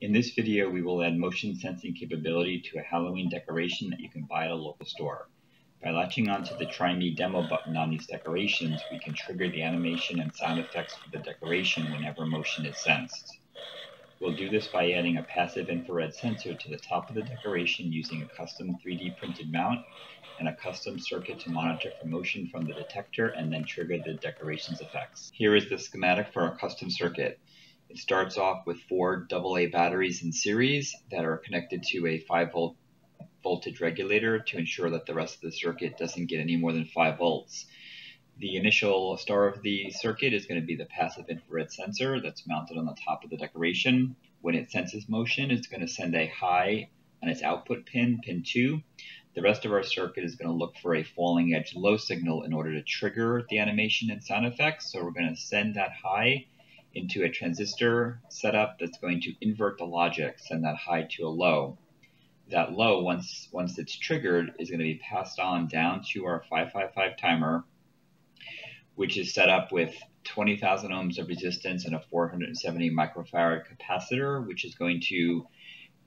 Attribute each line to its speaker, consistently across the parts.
Speaker 1: In this video, we will add motion sensing capability to a Halloween decoration that you can buy at a local store. By latching onto the Try Me demo button on these decorations, we can trigger the animation and sound effects for the decoration whenever motion is sensed. We'll do this by adding a passive infrared sensor to the top of the decoration using a custom 3D printed mount and a custom circuit to monitor for motion from the detector and then trigger the decoration's effects. Here is the schematic for our custom circuit. It starts off with four AA batteries in series that are connected to a 5 volt voltage regulator to ensure that the rest of the circuit doesn't get any more than 5 volts. The initial star of the circuit is going to be the passive infrared sensor that's mounted on the top of the decoration. When it senses motion, it's going to send a high on its output pin, pin 2. The rest of our circuit is going to look for a falling edge low signal in order to trigger the animation and sound effects. So we're going to send that high into a transistor setup that's going to invert the logic, send that high to a low that low, once, once it's triggered, is going to be passed on down to our 555 timer, which is set up with 20,000 ohms of resistance and a 470 microfarad capacitor, which is going to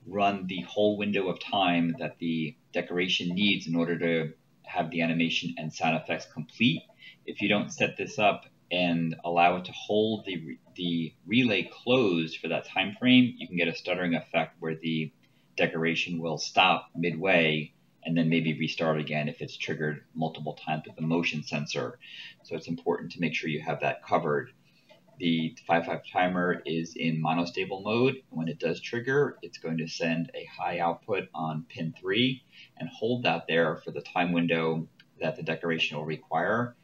Speaker 1: run the whole window of time that the decoration needs in order to have the animation and sound effects complete. If you don't set this up and allow it to hold the, the relay closed for that time frame, you can get a stuttering effect where the decoration will stop midway and then maybe restart again if it's triggered multiple times with the motion sensor. So it's important to make sure you have that covered. The 5.5 timer is in monostable mode. When it does trigger, it's going to send a high output on pin 3 and hold that there for the time window that the decoration will require.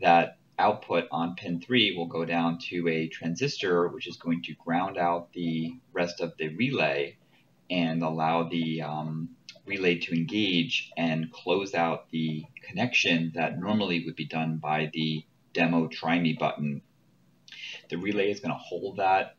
Speaker 1: That output on pin 3 will go down to a transistor, which is going to ground out the rest of the relay and allow the um, relay to engage and close out the connection that normally would be done by the demo try me button. The relay is going to hold that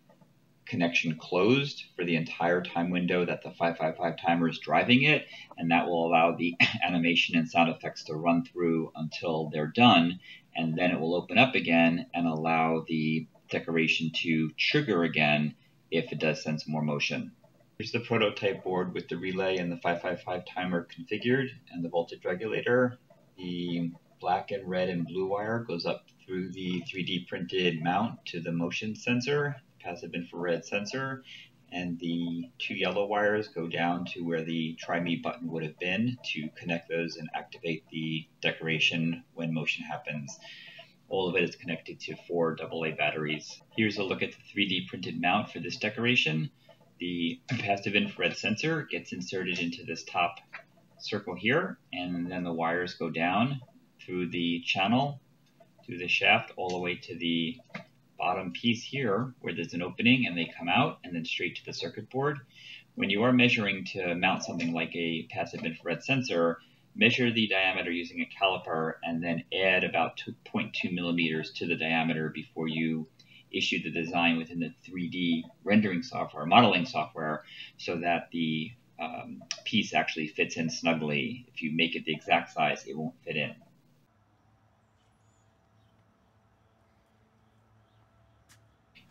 Speaker 1: connection closed for the entire time window that the 555 timer is driving it, and that will allow the animation and sound effects to run through until they're done, and then it will open up again and allow the decoration to trigger again if it does sense more motion. Here's the prototype board with the relay and the 555 timer configured and the voltage regulator. The black and red and blue wire goes up through the 3D printed mount to the motion sensor, passive infrared sensor, and the two yellow wires go down to where the try me button would have been to connect those and activate the decoration when motion happens. All of it is connected to four AA batteries. Here's a look at the 3D printed mount for this decoration the passive infrared sensor gets inserted into this top circle here, and then the wires go down through the channel, through the shaft, all the way to the bottom piece here, where there's an opening, and they come out, and then straight to the circuit board. When you are measuring to mount something like a passive infrared sensor, measure the diameter using a caliper, and then add about 2.2 millimeters to the diameter before you issue the design within the 3D rendering software, modeling software, so that the um, piece actually fits in snugly. If you make it the exact size, it won't fit in.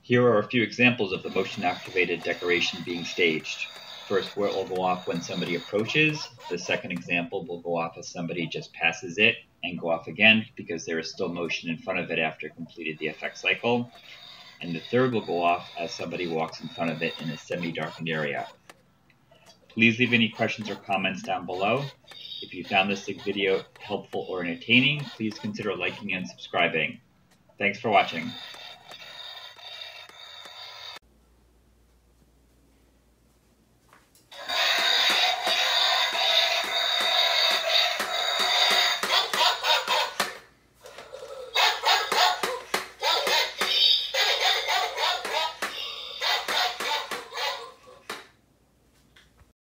Speaker 1: Here are a few examples of the motion-activated decoration being staged. First it will go off when somebody approaches. The second example will go off as somebody just passes it and go off again because there is still motion in front of it after completed the effect cycle and the third will go off as somebody walks in front of it in a semi-darkened area. Please leave any questions or comments down below. If you found this video helpful or entertaining, please consider liking and subscribing. Thanks for watching.